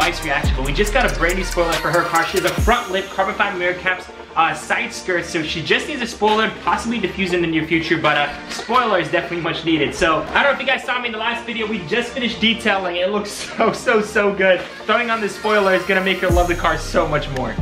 wife's reaction, but we just got a brand new spoiler for her car. She has a front lip, carbon fiber mirror caps, uh, side skirts, so she just needs a spoiler, possibly diffuse in the near future, but uh, spoiler is definitely much needed. So, I don't know if you guys saw me in the last video, we just finished detailing. It looks so, so, so good. Throwing on this spoiler is gonna make her love the car so much more.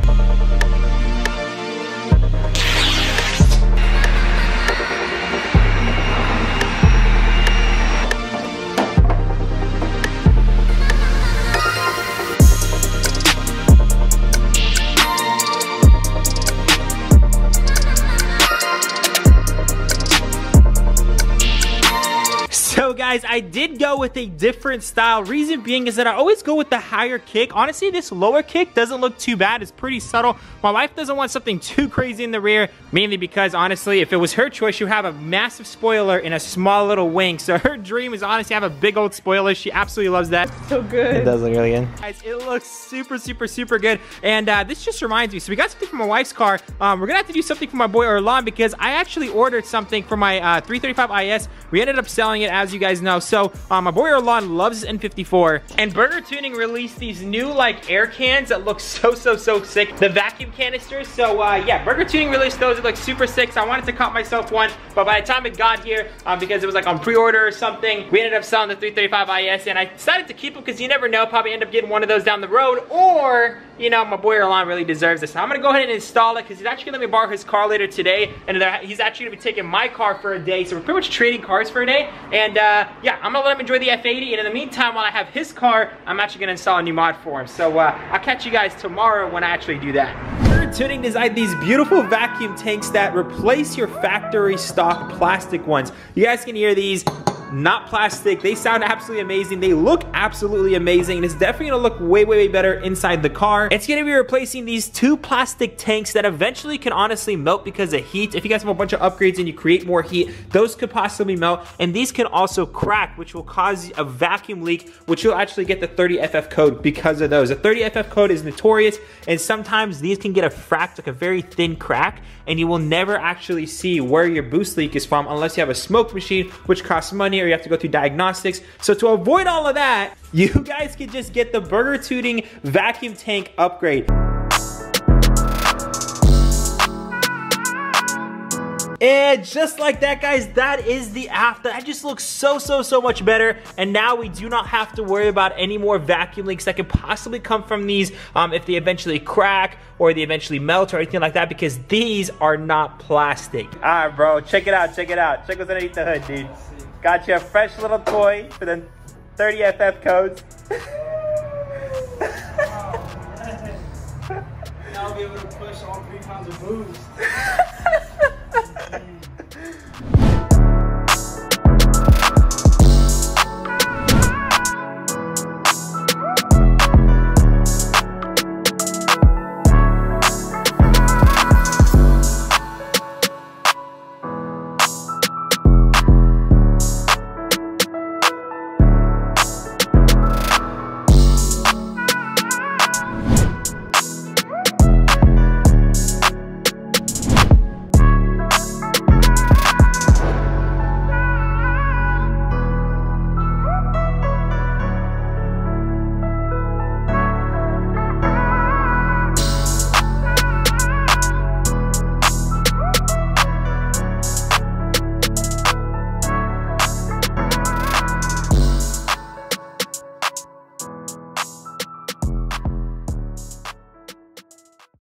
Guys, I did go with a different style. Reason being is that I always go with the higher kick. Honestly, this lower kick doesn't look too bad. It's pretty subtle. My wife doesn't want something too crazy in the rear, mainly because honestly, if it was her choice, she would have a massive spoiler in a small little wing. So her dream is honestly have a big old spoiler. She absolutely loves that. So good. It does look really good. Guys, it looks super, super, super good. And uh, this just reminds me. So we got something for my wife's car. Um, we're gonna have to do something for my boy Orlan because I actually ordered something for my uh, 335 IS. We ended up selling it, as you guys know. So um, my boy Orlan loves his N54. And Burger Tuning released these new like air cans that look so, so, so sick. The vacuum canisters. So uh, yeah, Burger Tuning released those. It looks super sick. So I wanted to cop myself one. But by the time it got here, um, because it was like on pre-order or something, we ended up selling the 335 IS. And I decided to keep them because you never know. Probably end up getting one of those down the road. Or, you know, my boy Orlan really deserves this. So I'm to go ahead and install it because he's actually to let me borrow his car later today. And he's actually to be taking my car for a day. So we're pretty much trading cars for a day. And uh, yeah, I'm gonna let him enjoy the F80, and in the meantime, while I have his car, I'm actually gonna install a new mod for him. So uh, I'll catch you guys tomorrow when I actually do that. Third Tuning designed these beautiful vacuum tanks that replace your factory stock plastic ones. You guys can hear these not plastic. They sound absolutely amazing. They look absolutely amazing. And it's definitely gonna look way, way, way better inside the car. It's gonna be replacing these two plastic tanks that eventually can honestly melt because of heat. If you guys have a bunch of upgrades and you create more heat, those could possibly melt. And these can also crack, which will cause a vacuum leak, which you'll actually get the 30FF code because of those. The 30FF code is notorious, and sometimes these can get a fracked, like a very thin crack, and you will never actually see where your boost leak is from unless you have a smoke machine, which costs money you have to go through diagnostics. So to avoid all of that, you guys can just get the Burger Tuning vacuum tank upgrade. And just like that, guys, that is the after. That just looks so, so, so much better. And now we do not have to worry about any more vacuum leaks that could possibly come from these um, if they eventually crack or they eventually melt or anything like that because these are not plastic. All right, bro, check it out, check it out. Check what's underneath the hood, dude. Got you a fresh little toy for the 30FF codes. now I'll be able to push all three pounds of booze.